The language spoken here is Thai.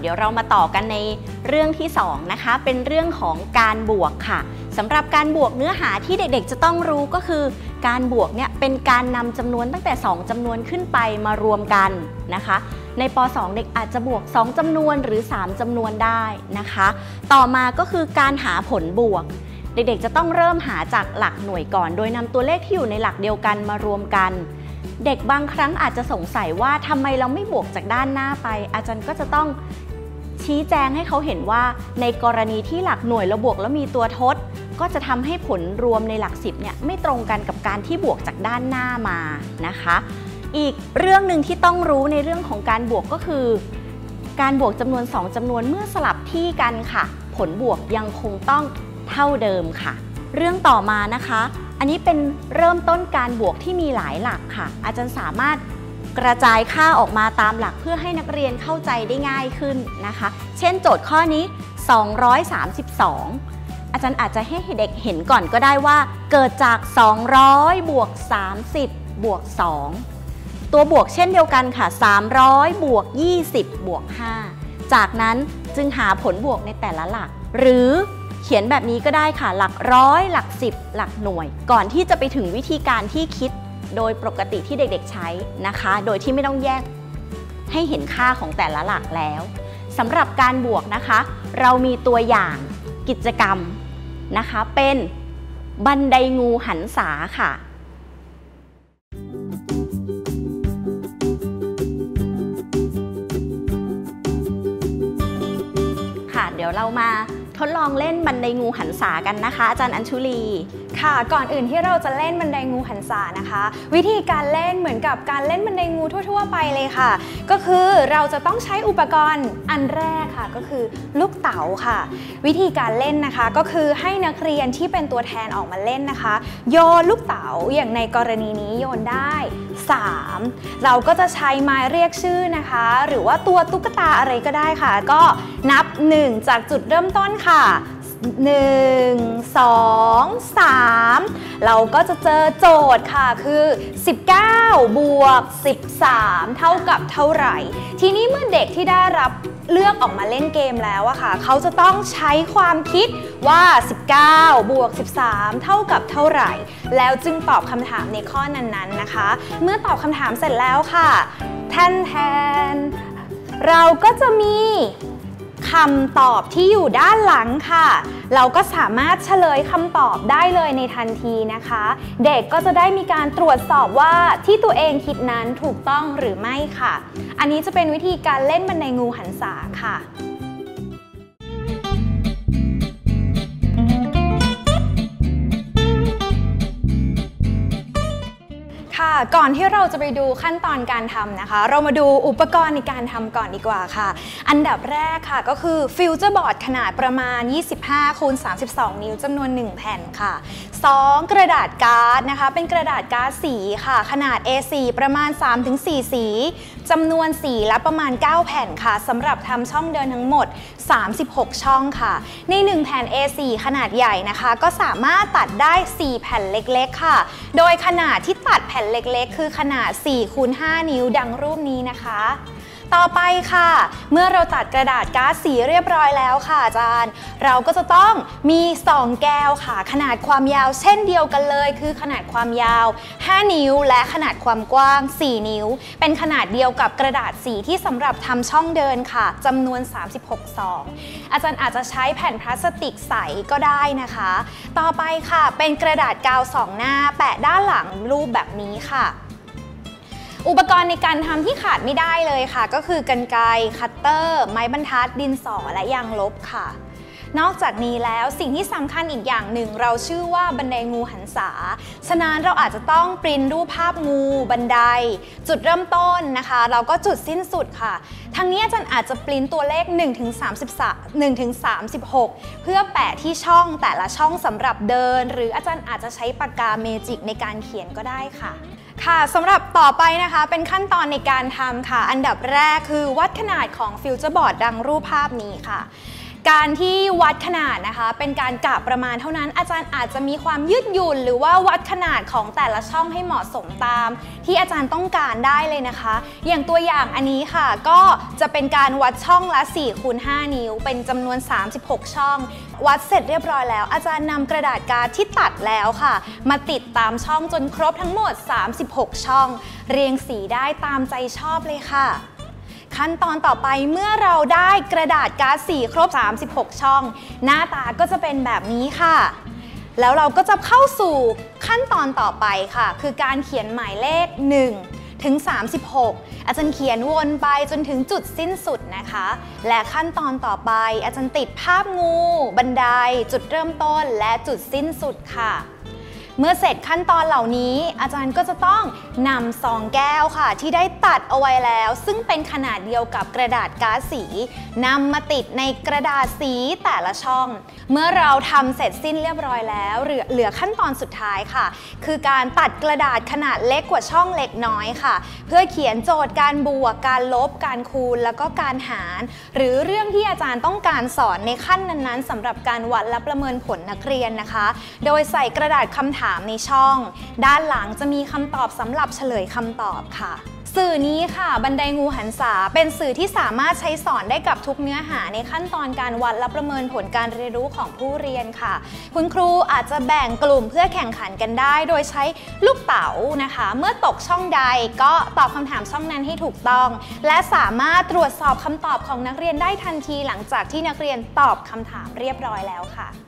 เดี๋ยวเรามาต่อกันในเรื่องที่ 2 นะคะ เป็นเรื่องของการบวกค่ะสำหรับการบวกเนื้อหาที่เด็กๆ จะต้องรู้ก็คือ การบวกเนี่ยเป็นการนำจำนวนตั้งแต่ 2จำนวนขึ้นไปมารวมกันนะคะ ในป .2 เด็กอาจจะบวก 2จำนวนหรือ 3จำนวนได้นะคะ ต่อมาก็คือการหาผลบวกเด็กๆ จะต้องเริ่มหาจากหลักหน่วยก่อน โดยนำตัวเลขที่อยู่ในหลักเดียวกันมารวมกัน เด็กบางครั้งอาจจะสงสัยว่าทำไมเราไม่บวกจากด้านหน้าไป อาจารย์ก็จะต้องชี้แจงให้เขาเห็นว่า ในกรณีที่หลักหน่วยเราบวกแล้วมีตัวทด ก็จะทำให้ผลรวมในหลักสิบเนี่ยไม่ตรงกันกับการที่บวกจากด้านหน้ามานะคะ อีกเรื่องหนึ่งที่ต้องรู้ในเรื่องของการบวกก็คือ การบวกจำนวน 2จำนวนเมื่อสลับที่กันค่ะ ผลบวกยังคงต้องเท่าเดิมค่ะ เรื่องต่อมานะคะ อันนี้เป็นเริ่มต้นการบวกที่มีหลายหลักค่ะ อาจารย์สามารถกระจายค่าออกมาตามหลักเพื่อให้นักเรียนเข้าใจได้ง่ายขึ้นนะคะ เช่นโจทย์ข้อนี้ 232 อาจารย์อาจจะให้เด็กเห็นก่อนก็ได้ว่า เกิดจาก 200 บวก 30 บวก 2 ตัวบวกเช่นเดียวกันค่ะ 300 บวก 20 บวก 5 จากนั้นจึงหาผลบวกในแต่ละหลัก หรือ ขียนแบบนี้ก็ได้ค่ะ หลักร้อย หลัก10หลักหน่วย ก่อนที่จะไปถึงวิธีการที่คิดโดยปกติที่เด็กๆใช้นะคะ โดยที่ไม่ต้องแยกให้เห็นค่าของแต่ละหลักแล้วสำหรับการบวกนะคะ เรามีตัวอย่างกิจกรรมนะคะ เป็นบันไดงูหันษาค่ะค่ะ เดี๋ยวเรามา ทดลองเล่นบันไดงูหันษากันนะคะ อาจารย์อัญชุลี ค่ะ ก่อนอื่นที่เราจะเล่นบันไดงูหันษานะคะ วิธีการเล่นเหมือนกับการเล่นบันไดงูทั่ว ๆ ไปเลยค่ะ ก็คือเราจะต้องใช้อุปกรณ์อันแรกค่ะ ก็คือลูกเต๋าค่ะ วิธีการเล่นนะคะก็คือให้นักเรียนที่เป็นตัวแทนออกมาเล่นนะคะ โยนลูกเต๋าอย่างในกรณีนี้โยนได้ 3 เราก็จะใช้ไม้เรียกชื่อนะคะ หรือว่าตัวตุ๊กตาอะไรก็ได้ค่ะ ก็นับ 1 จากจุดเริ่มต้นค่ะ 1 2 3 เราก็จะเจอโจทย์ค่ะคือ 19 บวก 13 เท่ากับเท่าไหร่ ทีนี้เมื่อเด็กที่ได้รับเลือกออกมาเล่นเกมแล้วอะค่ะ เขาจะต้องใช้ความคิดว่า 19 บวก 13 เท่ากับเท่าไหร่ แล้วจึงตอบคำถามในข้อนั้นๆนะคะ เมื่อตอบคำถามเสร็จแล้วค่ะแทนแทนเราก็จะมี คำตอบที่อยู่ด้านหลังค่ะ เราก็สามารถเฉลยคำตอบได้เลยในทันทีนะคะ เด็กก็จะได้มีการตรวจสอบว่าที่ตัวเองคิดนั้นถูกต้องหรือไม่ค่ะ อันนี้จะเป็นวิธีการเล่นบันไดงูหันษาค่ะ ค่ะ ก่อนที่เราจะไปดูขั้นตอนการทำนะคะ เรามาดูอุปกรณ์ในการทำก่อนดีกว่าค่ะ อันดับแรกค่ะก็คือ future board ขนาดประมาณ 25คูณ32 นิ้วจำนวน 1 แผ่นค่ะ 2 กระดาษการ์ดนะคะ เป็นกระดาษการ์ดสีค่ะ ขนาด A4 ประมาณ 3-4 สีจำนวนสีและประมาณ 9 แผ่นค่ะสำหรับทำช่องเดินทั้งหมด 36 ช่องค่ะ ใน 1 แผ่น A4 ขนาดใหญ่นะคะ ก็สามารถตัดได้ 4 แผ่นเล็กๆ ค่ะ โดยขนาดที่ตัดแผ่นเล็กๆ คือขนาด4คูณ5นิ้วดังรูปนี้นะคะ ต่อไปค่ะ เมื่อเราตัดกระดาษก๊าซสีเรียบร้อยแล้วค่ะอาจารย์ เราก็จะต้องมี 2 แก้วค่ะ ขนาดความยาวเช่นเดียวกันเลย คือขนาดความยาว 5 นิ้ว และขนาดความกว้าง 4 นิ้ว เป็นขนาดเดียวกับกระดาษสีที่สำหรับทำช่องเดินค่ะจำนวน 36ซองอาจารย์อาจจะใช้แผ่นพลาสติกใสก็ได้นะคะ ต่อไปค่ะ เป็นกระดาษกาวสองหน้า แปะด้านหลังรูปแบบนี้ค่ะ อุปกรณ์ในการทำที่ขาดไม่ได้เลยค่ะ ก็คือกรรไกรคัตเตอร์ ไม้บรรทัด ดินสอและยางลบค่ะ นอกจากนี้แล้วสิ่งที่สำคัญอีกอย่างหนึ่ง เราชื่อว่าบันไดงูหันษา ฉะนั้นเราอาจจะต้องปริ้นรูปภาพงู บันได จุดเริ่มต้นนะคะ เราก็จุดสิ้นสุดค่ะทางนี้อาจารย์อาจจะปริ้นตัวเลข1ถึง33 1ถึง36 เพื่อแปะที่ช่องแต่ละช่องสำหรับเดิน หรืออาจารย์อาจจะใช้ปากกาเมจิกในการเขียนก็ได้ค่ะ ค่ะสำหรับต่อไปนะคะเป็นขั้นตอนในการทำค่ะ อันดับแรกคือวัดขนาดของ future board ดังรูปภาพนี้ค่ะ การที่วัดขนาดนะคะ เป็นการกะประมาณเท่านั้น อาจารย์อาจจะมีความยืดหยุ่น หรือว่าวัดขนาดของแต่ละช่องให้เหมาะสมตาม ที่อาจารย์ต้องการได้เลยนะคะ อย่างตัวอย่างอันนี้ค่ะ ก็จะเป็นการวัดช่องละ4คูณ5นิ้ว เป็นจำนวน 36 ช่อง วัดเสร็จเรียบร้อยแล้ว อาจารย์นำกระดาษกาดที่ตัดแล้วค่ะ มาติดตามช่องจนครบทั้งหมด 36 ช่อง เรียงสีได้ตามใจชอบเลยค่ะ ขั้นตอนต่อไปเมื่อเราได้กระดาษการ์ดสีครบ 36 ช่อง หน้าตาก็จะเป็นแบบนี้ค่ะ แล้วเราก็จะเข้าสู่ขั้นตอนต่อไปค่ะ คือการเขียนหมายเลข 1 ถึง 36 อาจารย์เขียนวนไปจนถึงจุดสิ้นสุดนะคะ และขั้นตอนต่อไปอาจารย์ติดภาพงู บันได จุดเริ่มต้นและจุดสิ้นสุดค่ะ เมื่อเสร็จขั้นตอนเหล่านี้ อาจารย์ก็จะต้องนำซองแก้วค่ะ ที่ได้ตัดเอาไว้แล้ว ซึ่งเป็นขนาดเดียวกับกระดาษก๊าซสีนำมาติดในกระดาษสีแต่ละช่อง เมื่อเราทำเสร็จสิ้นเรียบร้อยแล้วเหลือขั้นตอนสุดท้ายค่ะ คือการตัดกระดาษขนาดเล็กกว่าช่องเล็กน้อยค่ะ เพื่อเขียนโจทย์การบวก การลบ การคูณ แล้วก็การหาร หรือเรื่องที่อาจารย์ต้องการสอนในขั้นนั้นๆสำหรับการวัดและประเมินผลนักเรียนนะคะ โดยใส่กระดาษคำถามามในช่อง ด้านหลังจะมีคำตอบสำหรับเฉลยคำตอบค่ะ สื่อนี้ค่ะบันไดงูหันษาเป็นสื่อที่สามารถใช้สอนได้กับทุกเนื้อหาในขั้นตอนการวัดและประเมินผลการเรียนรู้ของผู้เรียนค่ะ คุณครูอาจจะแบ่งกลุ่มเพื่อแข่งขันกันได้ โดยใช้ลูกเต๋านะคะ เมื่อตกช่องใดก็ตอบคำถามช่องนั้นให้ถูกต้อง และสามารถตรวจสอบคำตอบของนักเรียนได้ทันทีหลังจากที่นักเรียนตอบคำถามเรียบร้อยแล้วค่ะ